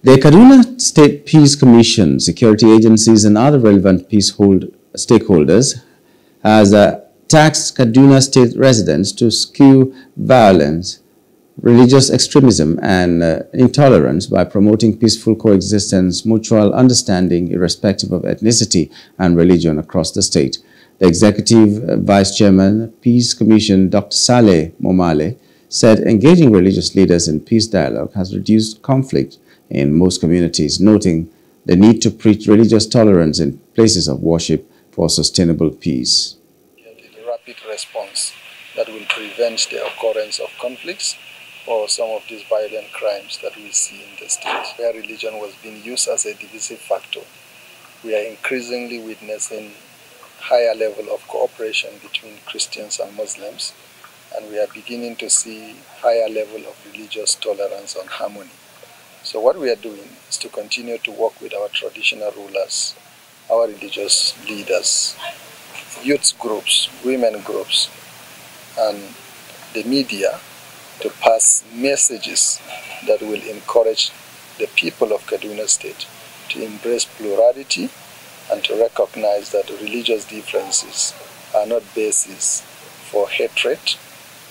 The Kaduna State Peace Commission, security agencies and other relevant peace hold stakeholders has uh, taxed Kaduna State residents to skew violence, religious extremism and uh, intolerance by promoting peaceful coexistence, mutual understanding irrespective of ethnicity and religion across the state. The Executive uh, Vice Chairman, Peace Commission, Dr. Saleh Momale, said engaging religious leaders in peace dialogue has reduced conflict in most communities, noting the need to preach religious tolerance in places of worship for sustainable peace. A rapid response that will prevent the occurrence of conflicts or some of these violent crimes that we see in the state, where religion was being used as a divisive factor. We are increasingly witnessing higher level of cooperation between Christians and Muslims, and we are beginning to see higher level of religious tolerance and harmony. So what we are doing is to continue to work with our traditional rulers, our religious leaders, youth groups, women groups, and the media to pass messages that will encourage the people of Kaduna State to embrace plurality and to recognize that religious differences are not basis for hatred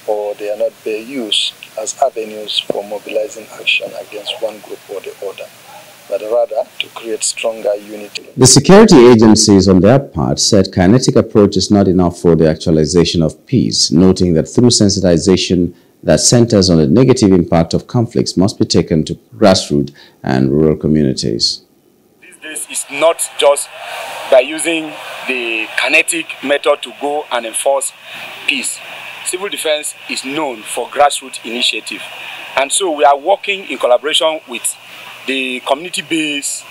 or they are not used as avenues for mobilizing action against one group or the other, but rather to create stronger unity. The security agencies on their part said kinetic approach is not enough for the actualization of peace, noting that through sensitization that centers on the negative impact of conflicts must be taken to grassroots and rural communities. These days it's not just by using the kinetic method to go and enforce peace. Civil defense is known for grassroots initiative. And so we are working in collaboration with the community-based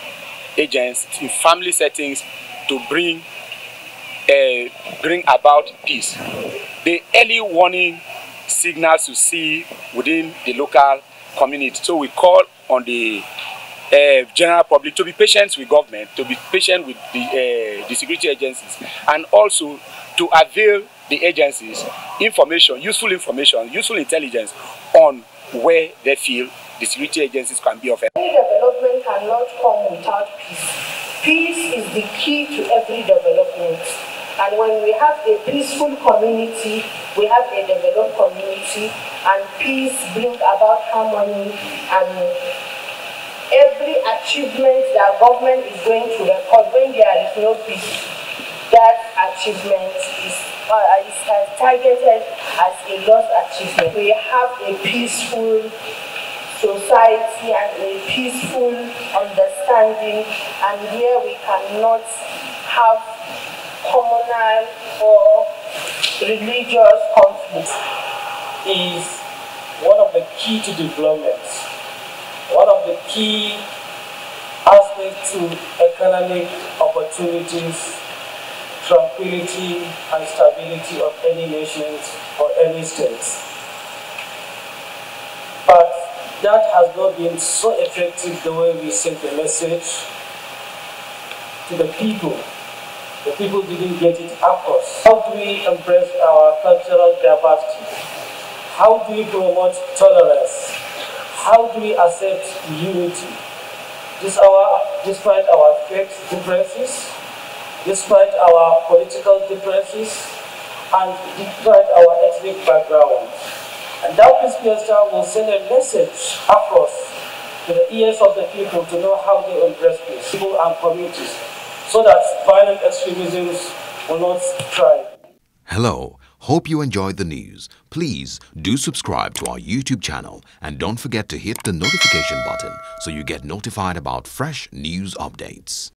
agents in family settings to bring uh, bring about peace. The early warning signals you see within the local community. So we call on the uh, general public to be patient with government, to be patient with the, uh, the security agencies, and also to avail the agencies information, useful information, useful intelligence on where they feel the security agencies can be of help. Development cannot come without peace. Peace is the key to every development. And when we have a peaceful community, we have a developed community, and peace brings about harmony and every achievement that government is going to record when there is no peace, that achievement is, uh, is targeted as a lost achievement. We have a peaceful society and a peaceful understanding and where we cannot have communal or religious conflicts is one of the key to development, one of the key aspects to economic opportunities, tranquility and stability of any nations or any states. But that has not been so effective the way we sent the message to the people the people didn't get it across. How do we embrace our cultural diversity? How do we promote tolerance? How do we accept unity? This our, despite our faith differences, despite our political differences, and despite our ethnic background. And that peace will send a message across to the ears of the people to know how they embrace peace, people and communities so that violent extremisms will not thrive. Hello. Hope you enjoyed the news. Please do subscribe to our YouTube channel and don't forget to hit the notification button so you get notified about fresh news updates.